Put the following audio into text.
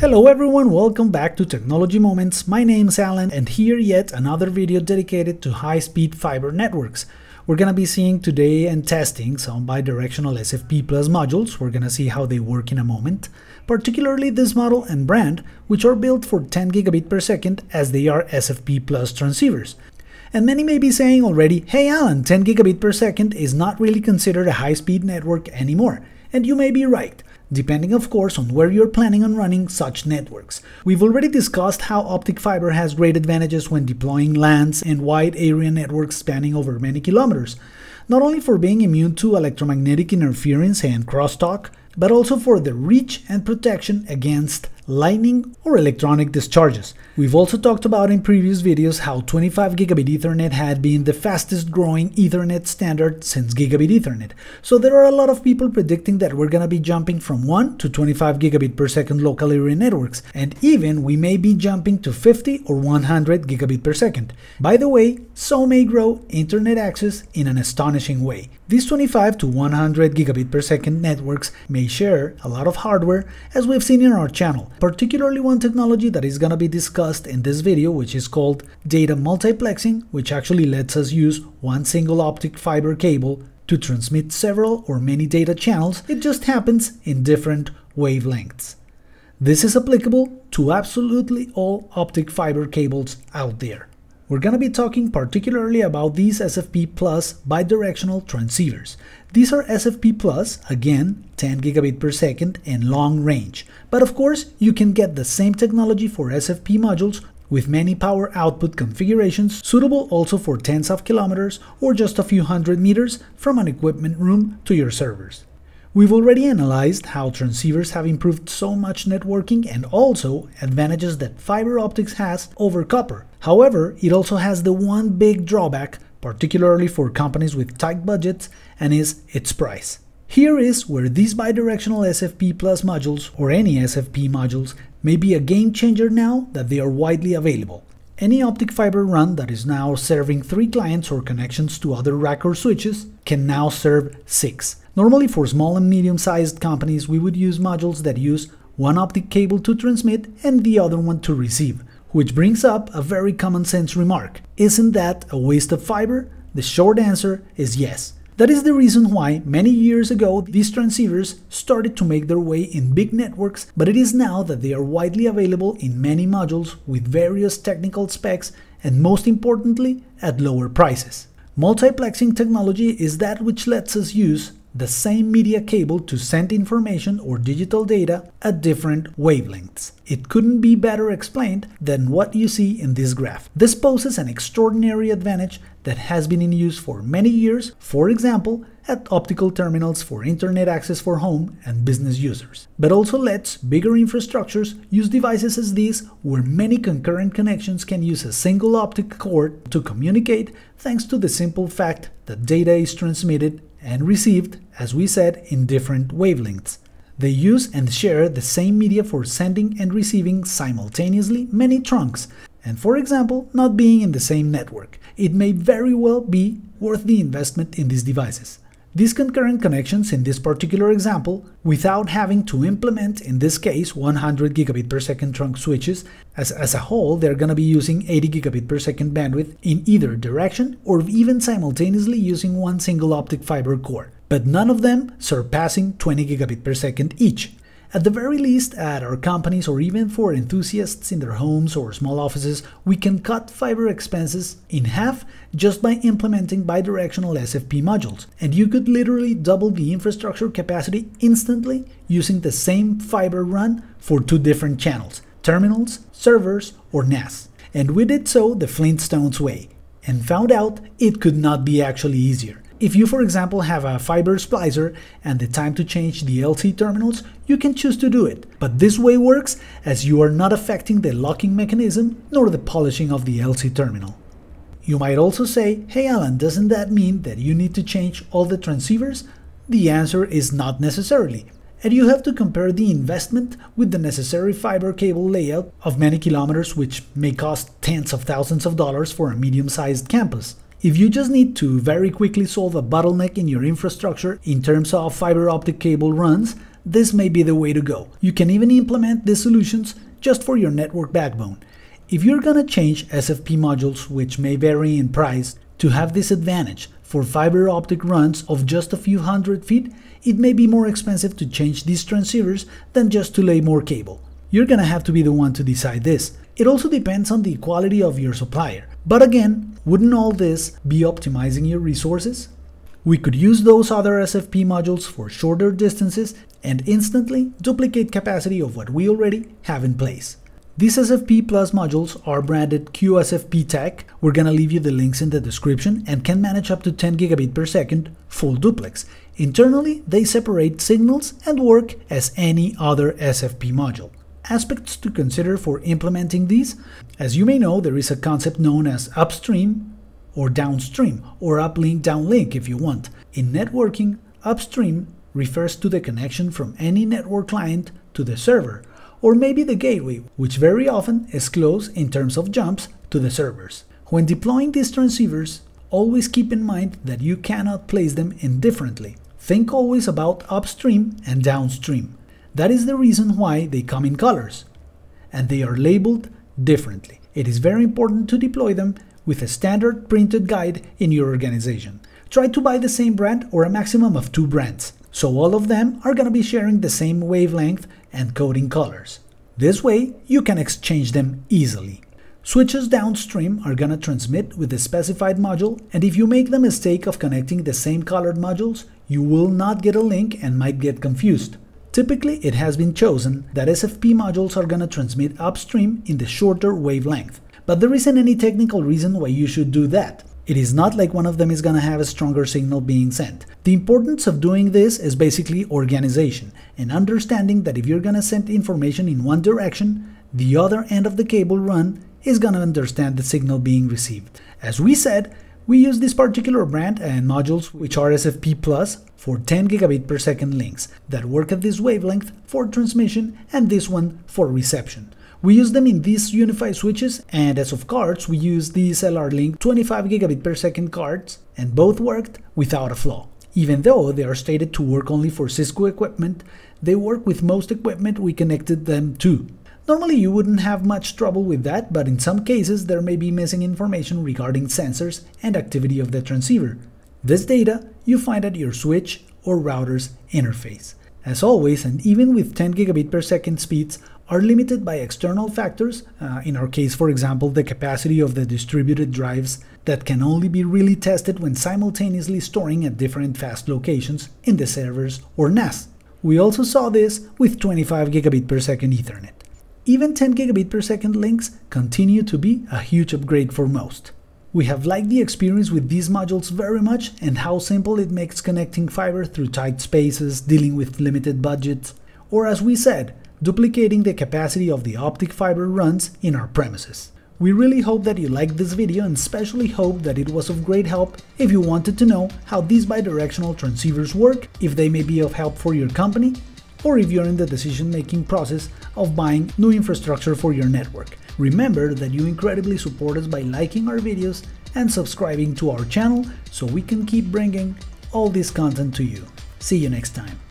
Hello everyone, welcome back to Technology Moments. My name is Alan and here yet another video dedicated to high-speed fiber networks. We're gonna be seeing today and testing some bidirectional SFP Plus modules. We're gonna see how they work in a moment, particularly this model and brand, which are built for 10 gigabit per second as they are SFP Plus transceivers. And many may be saying already, hey Alan, 10 gigabit per second is not really considered a high-speed network anymore. And you may be right depending of course on where you're planning on running such networks. We've already discussed how optic fiber has great advantages when deploying LANs and wide area networks spanning over many kilometers, not only for being immune to electromagnetic interference and crosstalk, but also for the reach and protection against lightning or electronic discharges. We've also talked about in previous videos how 25 gigabit Ethernet had been the fastest growing Ethernet standard since gigabit Ethernet. So there are a lot of people predicting that we're gonna be jumping from 1 to 25 gigabit per second local area networks, and even we may be jumping to 50 or 100 gigabit per second. By the way, so may grow internet access in an astonishing way. These 25 to 100 gigabit per second networks may share a lot of hardware as we've seen in our channel, particularly one technology that is gonna be discussed in this video which is called data multiplexing, which actually lets us use one single optic fiber cable to transmit several or many data channels, it just happens in different wavelengths. This is applicable to absolutely all optic fiber cables out there. We're gonna be talking particularly about these SFP Plus bidirectional transceivers. These are SFP Plus, again, 10 gigabit per second and long range. But of course, you can get the same technology for SFP modules with many power output configurations suitable also for tens of kilometers or just a few hundred meters from an equipment room to your servers. We've already analyzed how transceivers have improved so much networking and also advantages that fiber optics has over copper. However, it also has the one big drawback, particularly for companies with tight budgets, and is its price. Here is where these bidirectional SFP Plus modules, or any SFP modules, may be a game changer now that they are widely available. Any optic fiber run that is now serving 3 clients or connections to other rack or switches can now serve 6. Normally for small and medium-sized companies we would use modules that use one optic cable to transmit and the other one to receive, which brings up a very common sense remark. Isn't that a waste of fiber? The short answer is yes. That is the reason why, many years ago, these transceivers started to make their way in big networks, but it is now that they are widely available in many modules with various technical specs and most importantly, at lower prices. Multiplexing technology is that which lets us use the same media cable to send information or digital data at different wavelengths. It couldn't be better explained than what you see in this graph. This poses an extraordinary advantage that has been in use for many years, for example, at optical terminals for internet access for home and business users, but also lets bigger infrastructures use devices as these where many concurrent connections can use a single optic cord to communicate thanks to the simple fact that data is transmitted and received, as we said, in different wavelengths. They use and share the same media for sending and receiving simultaneously many trunks, and for example, not being in the same network. It may very well be worth the investment in these devices. These concurrent connections in this particular example, without having to implement, in this case, 100 gigabit per second trunk switches, as, as a whole they're going to be using 80 gigabit per second bandwidth in either direction or even simultaneously using one single optic fiber core, but none of them surpassing 20 gigabit per second each. At the very least, at our companies or even for enthusiasts in their homes or small offices, we can cut fiber expenses in half just by implementing bidirectional SFP modules. And you could literally double the infrastructure capacity instantly using the same fiber run for two different channels terminals, servers, or NAS. And we did so the Flintstones way and found out it could not be actually easier. If you, for example, have a fiber splicer and the time to change the LC terminals, you can choose to do it. But this way works as you are not affecting the locking mechanism nor the polishing of the LC terminal. You might also say, hey Alan, doesn't that mean that you need to change all the transceivers? The answer is not necessarily. And you have to compare the investment with the necessary fiber cable layout of many kilometers, which may cost tens of thousands of dollars for a medium sized campus. If you just need to very quickly solve a bottleneck in your infrastructure in terms of fiber optic cable runs, this may be the way to go. You can even implement these solutions just for your network backbone. If you're gonna change SFP modules, which may vary in price, to have this advantage for fiber optic runs of just a few hundred feet, it may be more expensive to change these transceivers than just to lay more cable. You're gonna have to be the one to decide this. It also depends on the quality of your supplier. But again, wouldn't all this be optimizing your resources? We could use those other SFP modules for shorter distances and instantly duplicate capacity of what we already have in place. These SFP Plus modules are branded QSFP Tech. We're gonna leave you the links in the description and can manage up to 10 gigabit per second full duplex. Internally, they separate signals and work as any other SFP module. Aspects to consider for implementing these? As you may know, there is a concept known as upstream or downstream, or uplink downlink if you want. In networking, upstream refers to the connection from any network client to the server, or maybe the gateway, which very often is close in terms of jumps to the servers. When deploying these transceivers, always keep in mind that you cannot place them indifferently. Think always about upstream and downstream. That is the reason why they come in colors, and they are labeled differently. It is very important to deploy them with a standard printed guide in your organization. Try to buy the same brand or a maximum of two brands, so all of them are going to be sharing the same wavelength and coding colors. This way, you can exchange them easily. Switches downstream are going to transmit with the specified module, and if you make the mistake of connecting the same colored modules, you will not get a link and might get confused. Typically, it has been chosen that SFP modules are going to transmit upstream in the shorter wavelength, but there isn't any technical reason why you should do that. It is not like one of them is gonna have a stronger signal being sent. The importance of doing this is basically organization and understanding that if you're gonna send information in one direction, the other end of the cable run is gonna understand the signal being received. As we said, we use this particular brand and modules which are SFP Plus for 10 gigabit per second links that work at this wavelength for transmission and this one for reception. We use them in these UniFi switches and as of cards we use these LR-Link 25 gigabit per second cards and both worked without a flaw. Even though they are stated to work only for Cisco equipment, they work with most equipment we connected them to. Normally you wouldn't have much trouble with that, but in some cases there may be missing information regarding sensors and activity of the transceiver. This data you find at your switch or router's interface. As always, and even with 10 gigabit per second speeds, are limited by external factors, uh, in our case, for example, the capacity of the distributed drives that can only be really tested when simultaneously storing at different fast locations in the servers or NAS. We also saw this with 25 gigabit per second Ethernet. Even 10 gigabit per second links continue to be a huge upgrade for most. We have liked the experience with these modules very much and how simple it makes connecting fiber through tight spaces, dealing with limited budgets, or as we said, duplicating the capacity of the optic fiber runs in our premises. We really hope that you liked this video and especially hope that it was of great help if you wanted to know how these bidirectional transceivers work, if they may be of help for your company, or if you're in the decision-making process of buying new infrastructure for your network. Remember that you incredibly support us by liking our videos and subscribing to our channel so we can keep bringing all this content to you. See you next time.